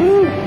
うん。